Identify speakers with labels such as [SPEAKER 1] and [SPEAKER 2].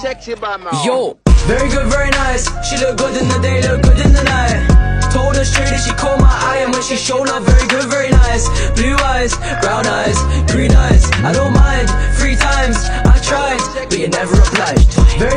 [SPEAKER 1] sexy by
[SPEAKER 2] Yo, very good, very nice. She look good in the day, look good in the night. Told her straight and she caught my eye, and when she showed up, very good, very nice. Blue eyes, brown eyes, green eyes. I don't mind. Three times I tried, but you never obliged. Very.